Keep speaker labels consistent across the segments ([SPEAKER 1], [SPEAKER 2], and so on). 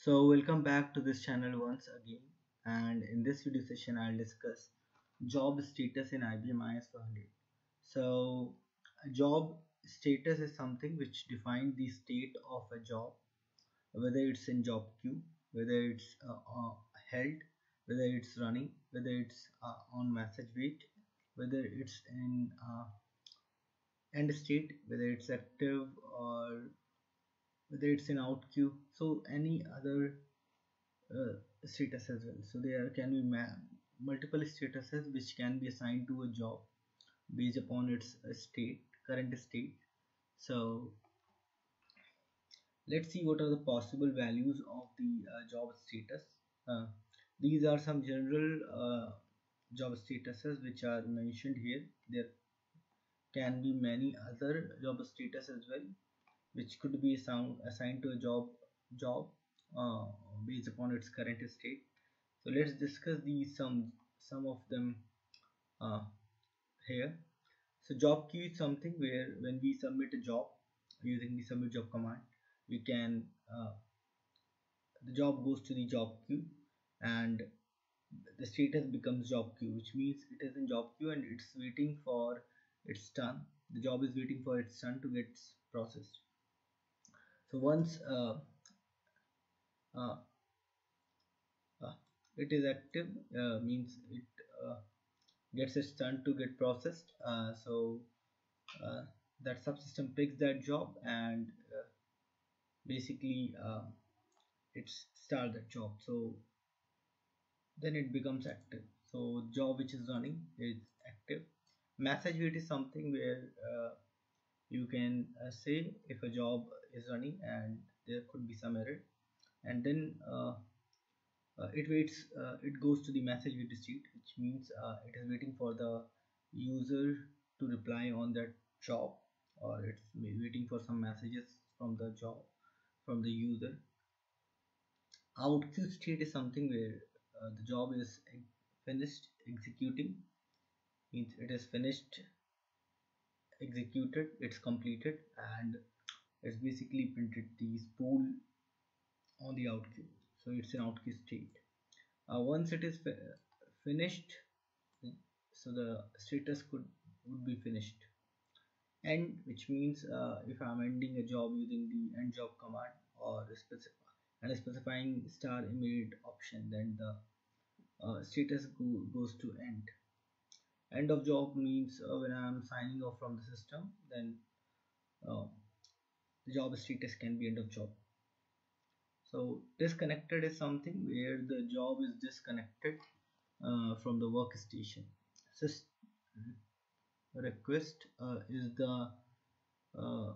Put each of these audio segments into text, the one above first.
[SPEAKER 1] So welcome back to this channel once again and in this video session I'll discuss job status in IBM AS400. So a job status is something which defines the state of a job whether it's in job queue, whether it's uh, uh, held, whether it's running, whether it's uh, on message wait, whether it's in uh, end state, whether it's active or whether it's in out queue so any other uh, status as well. So there can be multiple statuses which can be assigned to a job based upon its uh, state current state. So let's see what are the possible values of the uh, job status. Uh, these are some general uh, job statuses which are mentioned here. There can be many other job status as well which could be sound, assigned to a job job uh, based upon its current state. So let's discuss these some some of them uh, here. So job queue is something where when we submit a job using the submit job command we can uh, the job goes to the job queue and the status becomes job queue which means it is in job queue and it's waiting for its turn. The job is waiting for its turn to get processed so once uh, uh, uh, it is active uh, means it uh, gets its turn to get processed uh, so that subsystem picks that job and basically it starts that job. So then it becomes active. So job which is running is active. Message wait is something where you can uh, say if a job is running and there could be some error and then uh, uh, it waits uh, it goes to the message wait state which means uh, it is waiting for the user to reply on that job or it's waiting for some messages from the job from the user. Out queue state is something where uh, the job is finished executing means it is finished executed it's completed and it's basically printed the spool on the out queue so it's an out queue state. Uh, once it is finished so the status could would be finished. End which means uh, if I'm ending a job using the end job command or specify and specifying star immediate option then the uh, status go, goes to end end of job means uh, when I am signing off from the system then uh, the job status can be end of job. So disconnected is something where the job is disconnected uh, from the workstation. Syst request uh, is the uh,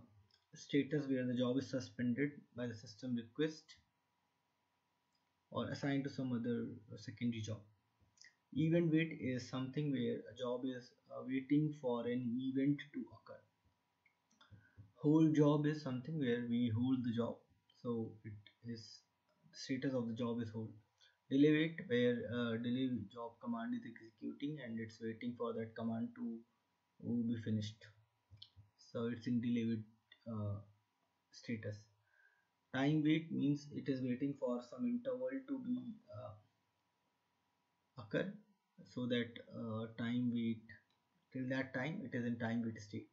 [SPEAKER 1] status where the job is suspended by the system request or assigned to some other secondary job event wait is something where a job is uh, waiting for an event to occur. Hold job is something where we hold the job. So it is status of the job is hold delay wait where uh, delay job command is executing and it's waiting for that command to, be finished. So it's in delay wait uh, status. Time wait means it is waiting for some interval to be uh, so that uh, time wait till that time it is in time wait state.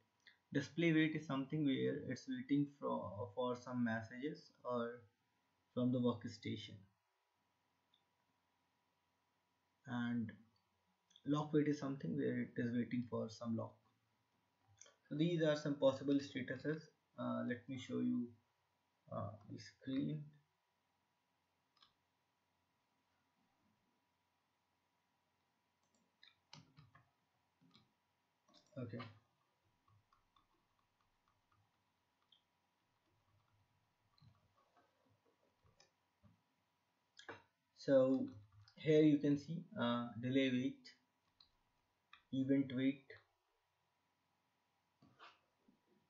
[SPEAKER 1] Display wait is something where it's waiting for, for some messages or from the workstation. And lock wait is something where it is waiting for some lock. So these are some possible statuses. Uh, let me show you uh, the screen okay. So here you can see uh, delay wait event wait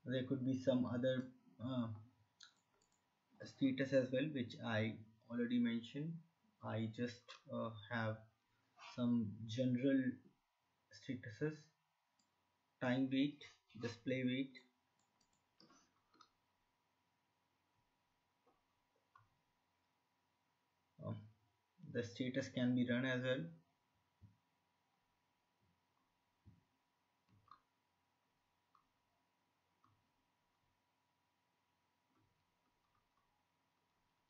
[SPEAKER 1] there could be some other uh, status as well which I already mentioned. I just uh, have some general statuses time wait display wait the status can be run as well.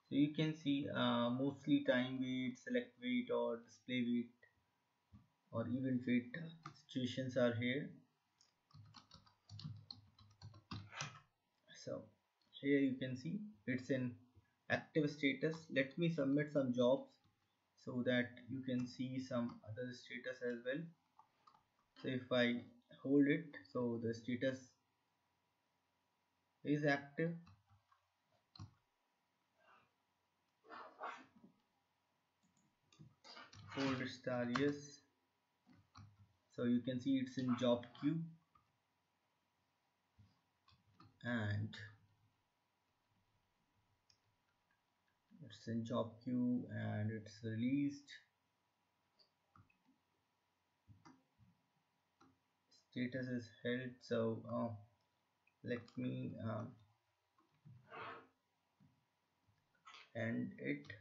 [SPEAKER 1] So you can see uh, mostly time wait select wait or display wait or event wait situations are here so here you can see it's in active status. Let me submit some jobs so that you can see some other status as well. So if I hold it so the status is active. Hold star yes. So you can see it's in job queue and it's in job queue and it's released. Status is held so uh, let me um, end it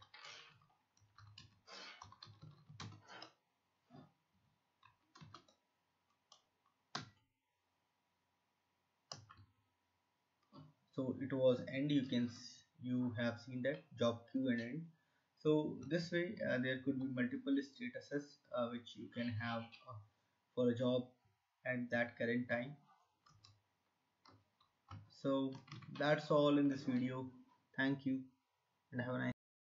[SPEAKER 1] so it was end you can you have seen that job queue and end so this way uh, there could be multiple statuses uh, which you can have uh, for a job at that current time. So that's all in this video. Thank you and have a nice